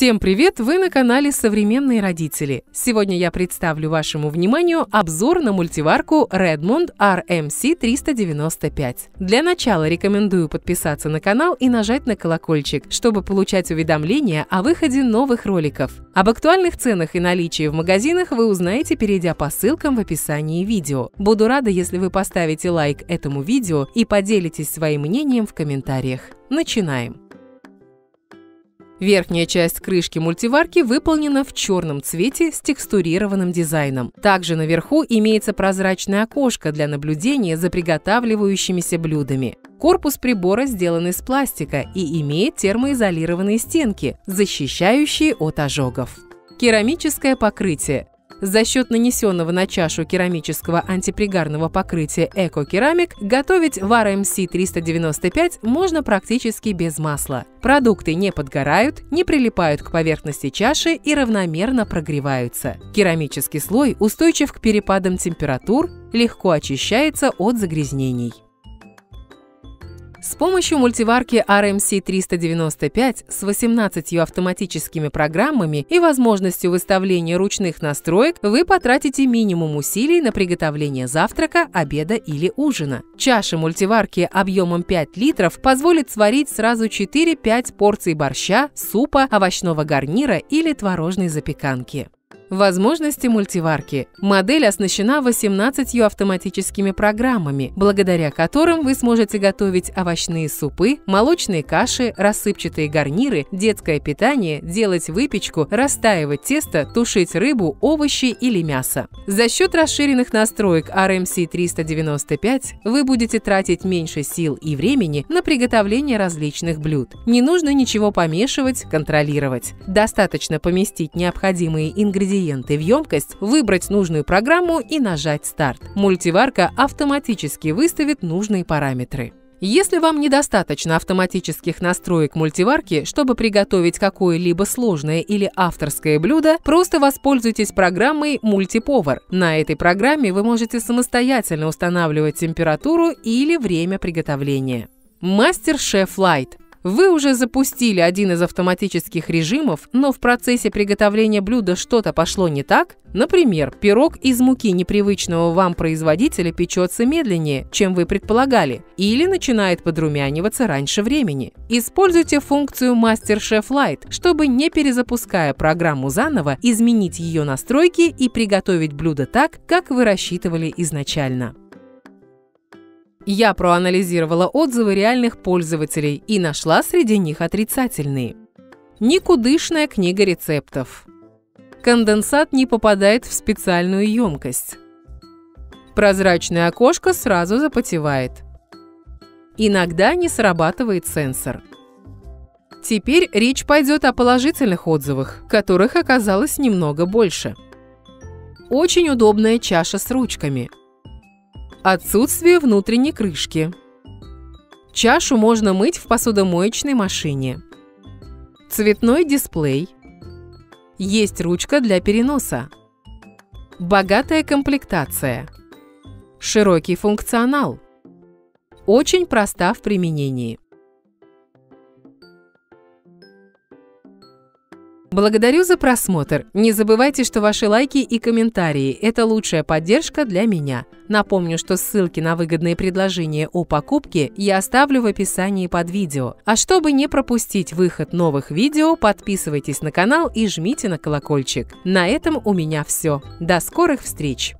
Всем привет! Вы на канале «Современные родители». Сегодня я представлю вашему вниманию обзор на мультиварку Redmond RMC 395. Для начала рекомендую подписаться на канал и нажать на колокольчик, чтобы получать уведомления о выходе новых роликов. Об актуальных ценах и наличии в магазинах вы узнаете, перейдя по ссылкам в описании видео. Буду рада, если вы поставите лайк этому видео и поделитесь своим мнением в комментариях. Начинаем! Верхняя часть крышки мультиварки выполнена в черном цвете с текстурированным дизайном. Также наверху имеется прозрачное окошко для наблюдения за приготавливающимися блюдами. Корпус прибора сделан из пластика и имеет термоизолированные стенки, защищающие от ожогов. Керамическое покрытие. За счет нанесенного на чашу керамического антипригарного покрытия Эко Керамик готовить в RMC 395 можно практически без масла. Продукты не подгорают, не прилипают к поверхности чаши и равномерно прогреваются. Керамический слой устойчив к перепадам температур, легко очищается от загрязнений. С помощью мультиварки RMC 395 с 18 автоматическими программами и возможностью выставления ручных настроек вы потратите минимум усилий на приготовление завтрака, обеда или ужина. Чаша мультиварки объемом 5 литров позволит сварить сразу 4-5 порций борща, супа, овощного гарнира или творожной запеканки. Возможности мультиварки. Модель оснащена 18 автоматическими программами, благодаря которым вы сможете готовить овощные супы, молочные каши, рассыпчатые гарниры, детское питание, делать выпечку, растаивать тесто, тушить рыбу, овощи или мясо. За счет расширенных настроек RMC 395 вы будете тратить меньше сил и времени на приготовление различных блюд. Не нужно ничего помешивать, контролировать. Достаточно поместить необходимые ингредиенты ингредиенты в емкость, выбрать нужную программу и нажать «Старт». Мультиварка автоматически выставит нужные параметры. Если вам недостаточно автоматических настроек мультиварки, чтобы приготовить какое-либо сложное или авторское блюдо, просто воспользуйтесь программой Мультиповар. На этой программе вы можете самостоятельно устанавливать температуру или время приготовления. Мастер-шеф Лайт вы уже запустили один из автоматических режимов, но в процессе приготовления блюда что-то пошло не так? Например, пирог из муки непривычного вам производителя печется медленнее, чем вы предполагали, или начинает подрумяниваться раньше времени. Используйте функцию MasterChef Lite, чтобы, не перезапуская программу заново, изменить ее настройки и приготовить блюдо так, как вы рассчитывали изначально. Я проанализировала отзывы реальных пользователей и нашла среди них отрицательные. Никудышная книга рецептов. Конденсат не попадает в специальную емкость. Прозрачное окошко сразу запотевает. Иногда не срабатывает сенсор. Теперь речь пойдет о положительных отзывах, которых оказалось немного больше. Очень удобная чаша с ручками – Отсутствие внутренней крышки. Чашу можно мыть в посудомоечной машине. Цветной дисплей. Есть ручка для переноса. Богатая комплектация. Широкий функционал. Очень проста в применении. Благодарю за просмотр. Не забывайте, что ваши лайки и комментарии – это лучшая поддержка для меня. Напомню, что ссылки на выгодные предложения о покупке я оставлю в описании под видео. А чтобы не пропустить выход новых видео, подписывайтесь на канал и жмите на колокольчик. На этом у меня все. До скорых встреч!